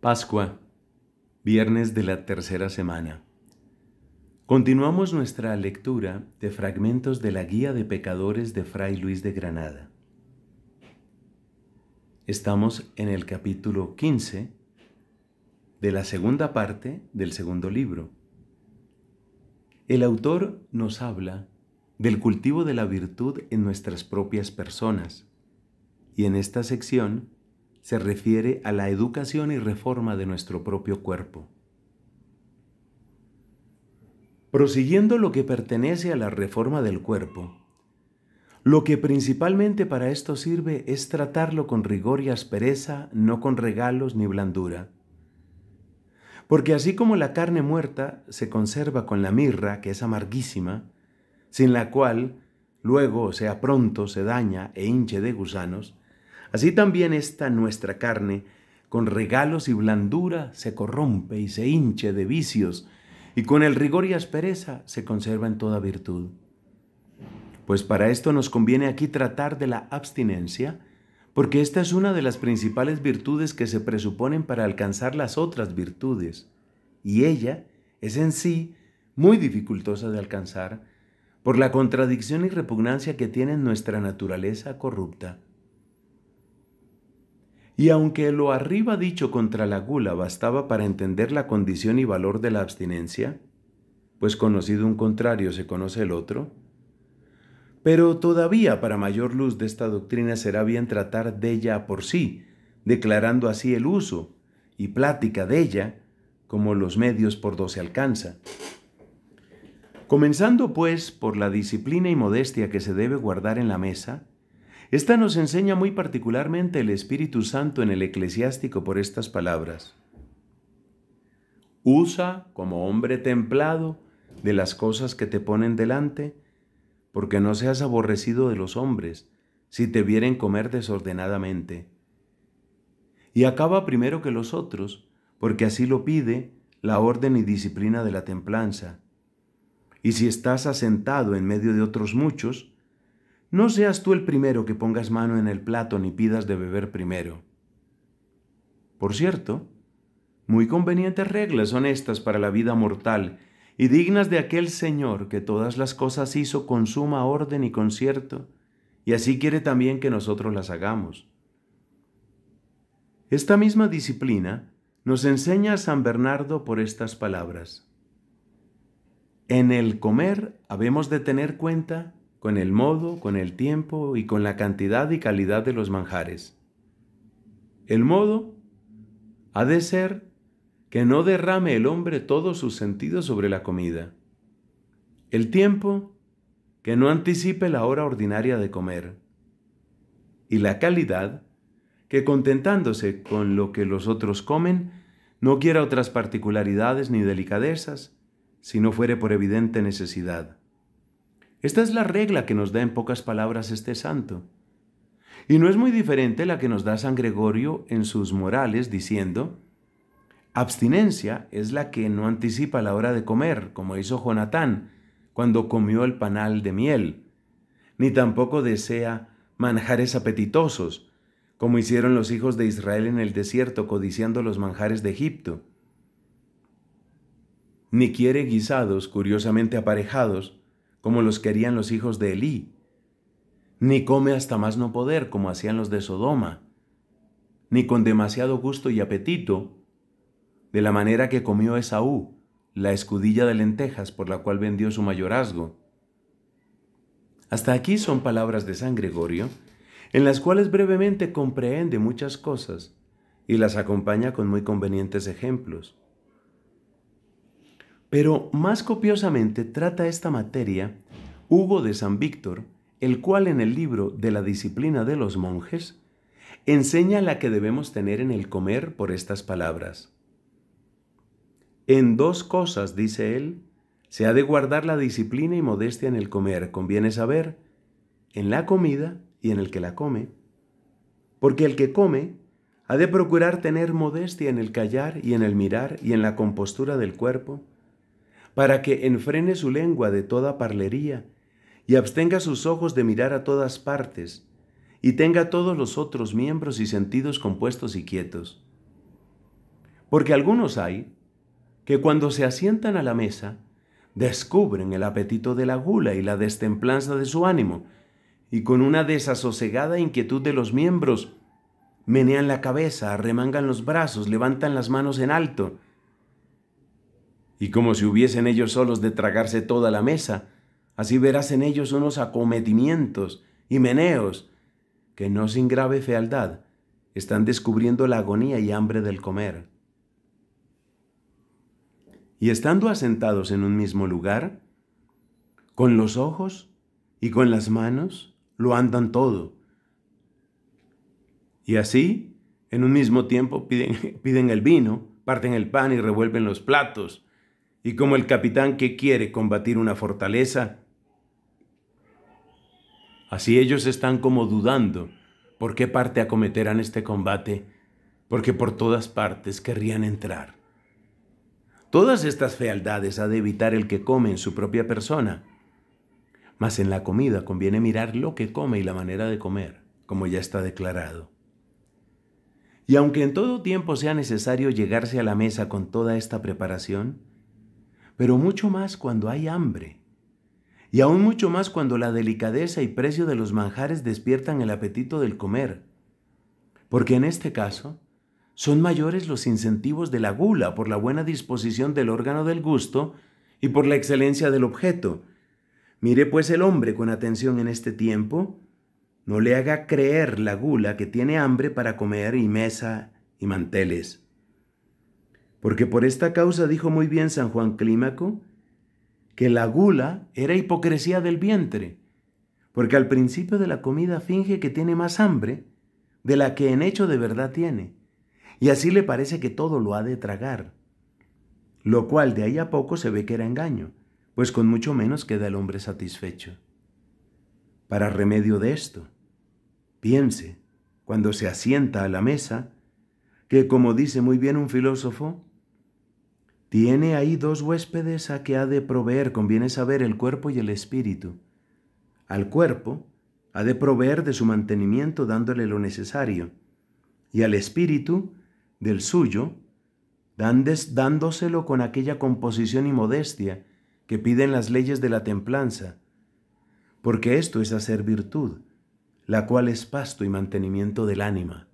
Pascua, viernes de la tercera semana. Continuamos nuestra lectura de fragmentos de la Guía de Pecadores de Fray Luis de Granada. Estamos en el capítulo 15 de la segunda parte del segundo libro. El autor nos habla del cultivo de la virtud en nuestras propias personas y en esta sección se refiere a la educación y reforma de nuestro propio cuerpo. Prosiguiendo lo que pertenece a la reforma del cuerpo, lo que principalmente para esto sirve es tratarlo con rigor y aspereza, no con regalos ni blandura. Porque así como la carne muerta se conserva con la mirra, que es amarguísima, sin la cual luego, o sea, pronto se daña e hinche de gusanos, Así también esta nuestra carne, con regalos y blandura, se corrompe y se hinche de vicios, y con el rigor y aspereza se conserva en toda virtud. Pues para esto nos conviene aquí tratar de la abstinencia, porque esta es una de las principales virtudes que se presuponen para alcanzar las otras virtudes, y ella es en sí muy dificultosa de alcanzar por la contradicción y repugnancia que tiene nuestra naturaleza corrupta. Y aunque lo arriba dicho contra la gula bastaba para entender la condición y valor de la abstinencia, pues conocido un contrario se conoce el otro, pero todavía para mayor luz de esta doctrina será bien tratar de ella por sí, declarando así el uso y plática de ella como los medios por donde se alcanza. Comenzando pues por la disciplina y modestia que se debe guardar en la mesa, esta nos enseña muy particularmente el Espíritu Santo en el eclesiástico por estas palabras. Usa como hombre templado de las cosas que te ponen delante, porque no seas aborrecido de los hombres, si te vieren comer desordenadamente. Y acaba primero que los otros, porque así lo pide la orden y disciplina de la templanza. Y si estás asentado en medio de otros muchos, no seas tú el primero que pongas mano en el plato ni pidas de beber primero. Por cierto, muy convenientes reglas son estas para la vida mortal y dignas de aquel Señor que todas las cosas hizo con suma orden y concierto, y así quiere también que nosotros las hagamos. Esta misma disciplina nos enseña a San Bernardo por estas palabras. En el comer habemos de tener cuenta con el modo, con el tiempo y con la cantidad y calidad de los manjares. El modo ha de ser que no derrame el hombre todos sus sentidos sobre la comida. El tiempo, que no anticipe la hora ordinaria de comer. Y la calidad, que contentándose con lo que los otros comen, no quiera otras particularidades ni delicadezas, si no fuere por evidente necesidad. Esta es la regla que nos da en pocas palabras este santo. Y no es muy diferente la que nos da San Gregorio en sus morales diciendo, abstinencia es la que no anticipa la hora de comer, como hizo Jonatán cuando comió el panal de miel, ni tampoco desea manjares apetitosos, como hicieron los hijos de Israel en el desierto codiciando los manjares de Egipto. Ni quiere guisados curiosamente aparejados, como los querían los hijos de Elí, ni come hasta más no poder, como hacían los de Sodoma, ni con demasiado gusto y apetito, de la manera que comió Esaú, la escudilla de lentejas por la cual vendió su mayorazgo. Hasta aquí son palabras de San Gregorio, en las cuales brevemente comprehende muchas cosas y las acompaña con muy convenientes ejemplos. Pero más copiosamente trata esta materia Hugo de San Víctor, el cual en el libro de la disciplina de los monjes enseña la que debemos tener en el comer por estas palabras. En dos cosas, dice él, se ha de guardar la disciplina y modestia en el comer, conviene saber, en la comida y en el que la come, porque el que come ha de procurar tener modestia en el callar y en el mirar y en la compostura del cuerpo, para que enfrene su lengua de toda parlería y abstenga sus ojos de mirar a todas partes, y tenga todos los otros miembros y sentidos compuestos y quietos. Porque algunos hay que cuando se asientan a la mesa, descubren el apetito de la gula y la destemplanza de su ánimo, y con una desasosegada inquietud de los miembros, menean la cabeza, arremangan los brazos, levantan las manos en alto, y como si hubiesen ellos solos de tragarse toda la mesa, así verás en ellos unos acometimientos y meneos que no sin grave fealdad están descubriendo la agonía y hambre del comer. Y estando asentados en un mismo lugar, con los ojos y con las manos, lo andan todo. Y así, en un mismo tiempo, piden, piden el vino, parten el pan y revuelven los platos. Y como el capitán que quiere combatir una fortaleza, así ellos están como dudando por qué parte acometerán este combate, porque por todas partes querrían entrar. Todas estas fealdades ha de evitar el que come en su propia persona, mas en la comida conviene mirar lo que come y la manera de comer, como ya está declarado. Y aunque en todo tiempo sea necesario llegarse a la mesa con toda esta preparación, pero mucho más cuando hay hambre, y aún mucho más cuando la delicadeza y precio de los manjares despiertan el apetito del comer, porque en este caso son mayores los incentivos de la gula por la buena disposición del órgano del gusto y por la excelencia del objeto. Mire pues el hombre con atención en este tiempo, no le haga creer la gula que tiene hambre para comer y mesa y manteles. Porque por esta causa dijo muy bien San Juan Clímaco, que la gula era hipocresía del vientre, porque al principio de la comida finge que tiene más hambre de la que en hecho de verdad tiene, y así le parece que todo lo ha de tragar, lo cual de ahí a poco se ve que era engaño, pues con mucho menos queda el hombre satisfecho. Para remedio de esto, piense, cuando se asienta a la mesa, que como dice muy bien un filósofo, tiene ahí dos huéspedes a que ha de proveer, conviene saber, el cuerpo y el espíritu. Al cuerpo ha de proveer de su mantenimiento dándole lo necesario, y al espíritu del suyo, dándoselo con aquella composición y modestia que piden las leyes de la templanza, porque esto es hacer virtud, la cual es pasto y mantenimiento del ánima.